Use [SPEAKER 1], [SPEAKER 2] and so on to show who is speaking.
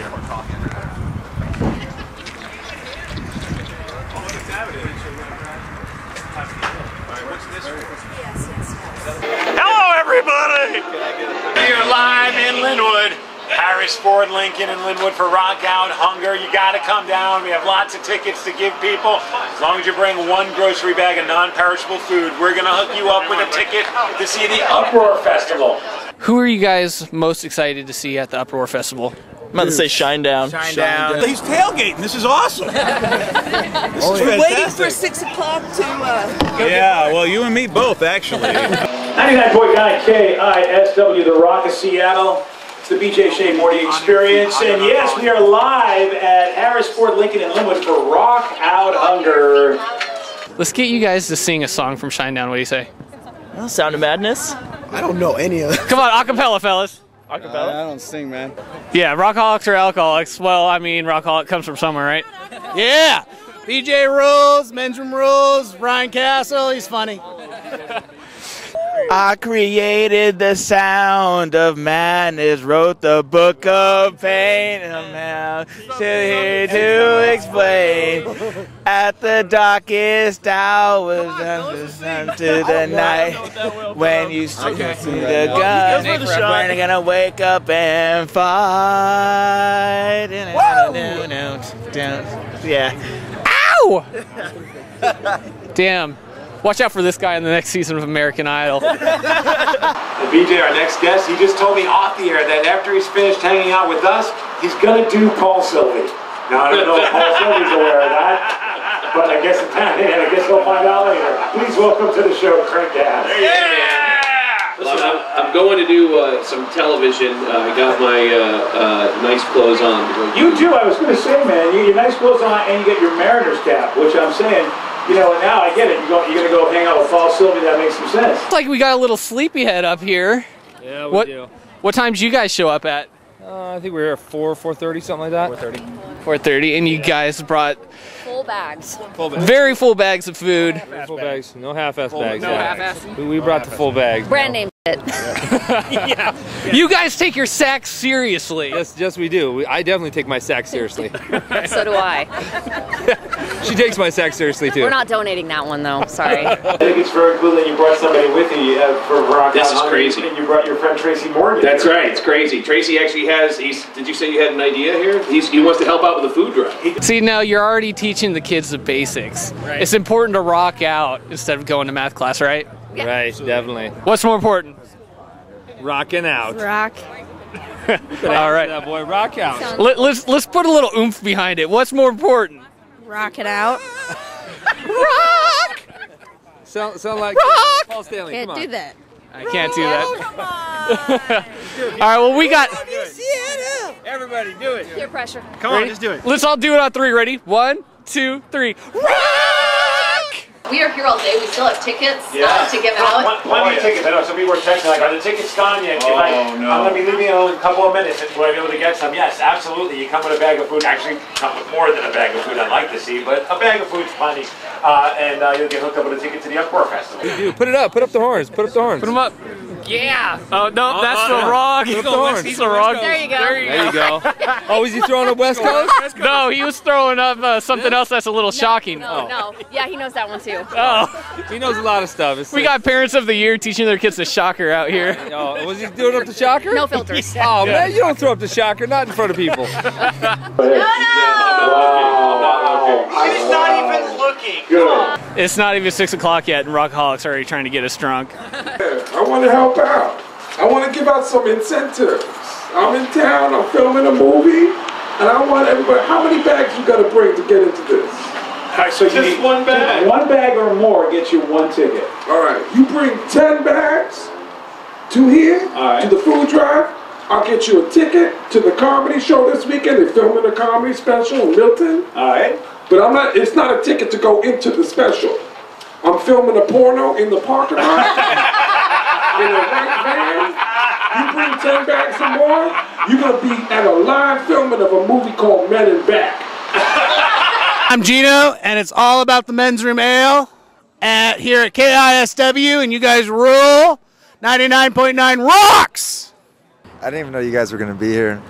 [SPEAKER 1] here. We're talking. Hello, everybody! We are live in Lynnwood. Harris Ford Lincoln in Lynnwood for Rock Out Hunger. You got to come down. We have lots of tickets to give people. As long as you bring one grocery bag of non-perishable food, we're going to hook you up with a ticket to see the Uproar Festival.
[SPEAKER 2] Who are you guys most excited to see at the Uproar Festival?
[SPEAKER 3] I'm about to say Shinedown.
[SPEAKER 4] Shine down.
[SPEAKER 5] He's tailgating. This is awesome. this is
[SPEAKER 4] We're waiting for six o'clock to. Uh,
[SPEAKER 5] Yeah, well, you and me both, actually.
[SPEAKER 6] 99.9 KISW, The Rock of Seattle. It's the BJ Shea Morning Experience. And yes, we are live at Harris Ford Lincoln in Lynnwood for Rock Out Hunger.
[SPEAKER 2] Let's get you guys to sing a song from Shinedown. What do you say?
[SPEAKER 3] Well, Sound of Madness.
[SPEAKER 7] I don't know any of that.
[SPEAKER 2] Come on, acapella, fellas.
[SPEAKER 3] Acapella.
[SPEAKER 7] I don't sing, man.
[SPEAKER 2] Yeah, rockaholics or alcoholics. Well, I mean, rockaholic comes from somewhere, right?
[SPEAKER 7] Yeah. BJ rules, men's room rules, Ryan Castle, he's funny.
[SPEAKER 3] I created the sound of madness, wrote the book of pain, and I'm now here to explain. At the darkest hours of the to oh, the night, when you see the gun, we're gonna wake up and fight. Yeah.
[SPEAKER 2] Ow! Damn. Watch out for this guy in the next season of American Idol.
[SPEAKER 6] And BJ, our next guest, he just told me off the air that after he's finished hanging out with us, he's going to do Paul Sylvie. Now, I don't know if Paul Sylvie's aware of that, but I guess, it's not, and I guess we'll find out later. Please welcome to the show, Craig Gass.
[SPEAKER 8] Listen, I'm, I'm going to do uh, some television. Uh, I got my uh, uh, nice clothes on.
[SPEAKER 6] You too. I was going to say, man, you get your nice clothes on and you get your Mariners cap, which I'm saying, you know, and now I get it. You're going, you're going to go hang out with Paul Sylvie. That makes some sense.
[SPEAKER 2] Looks like we got a little sleepyhead up here.
[SPEAKER 9] Yeah, we
[SPEAKER 2] What
[SPEAKER 9] do.
[SPEAKER 2] what time did you guys show up at?
[SPEAKER 9] Uh, I think we were here at 4, 4.30, something like that. 4.30.
[SPEAKER 2] 4:30, and you guys brought
[SPEAKER 10] Full bags.
[SPEAKER 9] Full bags.
[SPEAKER 2] very full bags of food.
[SPEAKER 9] Full bags. No half-ass bags.
[SPEAKER 2] no half-ass?
[SPEAKER 9] We, we brought the full bags.
[SPEAKER 10] Brand name it.
[SPEAKER 2] You guys take your sack seriously.
[SPEAKER 9] Yes, yes, we do. We, I definitely take my sack seriously.
[SPEAKER 10] So do I.
[SPEAKER 9] she takes my sack seriously too.
[SPEAKER 10] We're not donating that one though. Sorry.
[SPEAKER 6] I think it's very cool that you brought somebody with you uh, for Rock
[SPEAKER 8] This
[SPEAKER 6] Out
[SPEAKER 8] is crazy.
[SPEAKER 6] And you brought your friend Tracy Morgan.
[SPEAKER 8] That's right. It's crazy. Tracy actually has. He's. Did you say you had an idea here? He's, he wants to help out with the food drive.
[SPEAKER 2] See, now you're already teaching the kids the basics. It's important to rock out instead of going to math class, right?
[SPEAKER 9] Right, definitely.
[SPEAKER 2] What's more important?
[SPEAKER 9] Rocking out.
[SPEAKER 10] Rock.
[SPEAKER 2] All right.
[SPEAKER 9] That boy, rock out.
[SPEAKER 2] Let, let's let's put a little oomph behind it. What's more important?
[SPEAKER 10] Rock it out.
[SPEAKER 2] Rock.
[SPEAKER 9] Sound, sound like
[SPEAKER 2] Rock!
[SPEAKER 9] Paul Stanley.
[SPEAKER 10] Can't
[SPEAKER 9] come on.
[SPEAKER 10] do that.
[SPEAKER 2] I can't do that. All right. Well, we got.
[SPEAKER 9] Everybody, do it.
[SPEAKER 10] Peer pressure.
[SPEAKER 5] Come on, just do it.
[SPEAKER 2] Let's all do it on three. Ready? One, two, three. Rock!
[SPEAKER 10] We are here all day. We still have tickets
[SPEAKER 6] Yeah.
[SPEAKER 10] uh, to give
[SPEAKER 6] Pl-
[SPEAKER 10] out.
[SPEAKER 6] pl- Plenty of tickets. I know some people were texting like, are the tickets gone yet? If I,
[SPEAKER 5] Oh, no.
[SPEAKER 6] I'm going to be leaving in a couple of minutes. And will I be able to get some? Yes, absolutely. You come with a bag of food. Actually, come with more than a bag of food. I'd like to see, but a bag of food's plenty. Uh, and uh, you'll get hooked up with a ticket to the Uproar Festival.
[SPEAKER 9] Dude, put it up. Put up the horns. Put up the horns.
[SPEAKER 2] Put them up. Yeah. Oh no, that's
[SPEAKER 9] uh,
[SPEAKER 2] the wrong.
[SPEAKER 9] Put up the horns.
[SPEAKER 2] That's the wrong.
[SPEAKER 10] There you go.
[SPEAKER 2] There you
[SPEAKER 9] go. oh, is he throwing up West Coast?
[SPEAKER 2] No, he was throwing up uh, something else that's a little shocking.
[SPEAKER 10] No, no. Yeah, he knows that one too.
[SPEAKER 2] Oh,
[SPEAKER 9] He knows a lot of stuff. It's
[SPEAKER 2] we got parents of the year teaching their kids to shocker out here.
[SPEAKER 9] Oh, was he doing up the shocker?
[SPEAKER 10] No filters.
[SPEAKER 9] Oh man, you don't throw up the shocker, not in front of people.
[SPEAKER 5] No no He's not even looking.
[SPEAKER 2] It's not even six o'clock yet, and Rockaholics are already trying to get us drunk.
[SPEAKER 11] I want to help out. I want to give out some incentives. I'm in town, I'm filming a movie, and I want everybody, how many bags you got to bring to get into this?
[SPEAKER 6] All right, so
[SPEAKER 5] Just
[SPEAKER 6] need-
[SPEAKER 5] one bag.
[SPEAKER 6] One bag or more gets you one ticket.
[SPEAKER 11] All right, you bring 10 bags to here,
[SPEAKER 6] All right.
[SPEAKER 11] to the food drive. I'll get you a ticket to the comedy show this weekend. They're filming a comedy special in Milton.
[SPEAKER 6] All right.
[SPEAKER 11] But I'm not, it's not a ticket to go into the special. I'm filming a porno in the parking lot. in a white van. You bring 10 bags or more, you're going to be at a live filming of a movie called Men in Back.
[SPEAKER 7] I'm Gino, and it's all about the men's room ale at here at KISW, and you guys rule. 99.9 rocks!
[SPEAKER 12] I didn't even know you guys were going to be here.